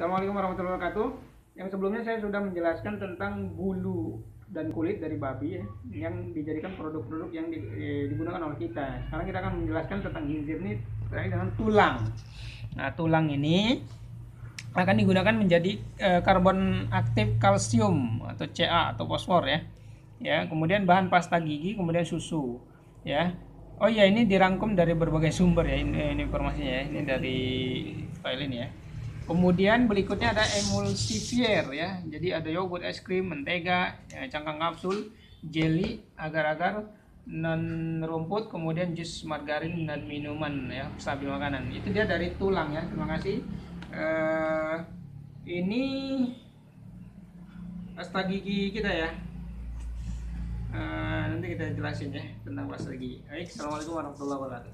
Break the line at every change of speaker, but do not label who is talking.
Assalamualaikum warahmatullahi wabarakatuh. Yang sebelumnya saya sudah menjelaskan tentang bulu dan kulit dari babi ya, yang dijadikan produk-produk yang di- eh, digunakan oleh kita. Sekarang kita akan menjelaskan tentang ginsir ini terkait dengan tulang. Nah, tulang ini akan digunakan menjadi eh, karbon aktif kalsium atau Ca atau fosfor ya. Ya, kemudian bahan pasta gigi, kemudian susu ya. Oh iya ini dirangkum dari berbagai sumber ya ini, ini informasinya ya. Ini dari file ini ya. Kemudian berikutnya ada emulsifier ya. Jadi ada yogurt, es krim, mentega, ya, cangkang kapsul, jelly, agar-agar, non rumput, kemudian jus margarin dan minuman ya, stabil makanan. Itu dia dari tulang ya. Terima kasih. Eh, ini pasta gigi kita ya. Eh, nanti kita jelasin ya tentang pasta gigi. Baik, assalamualaikum warahmatullahi wabarakatuh.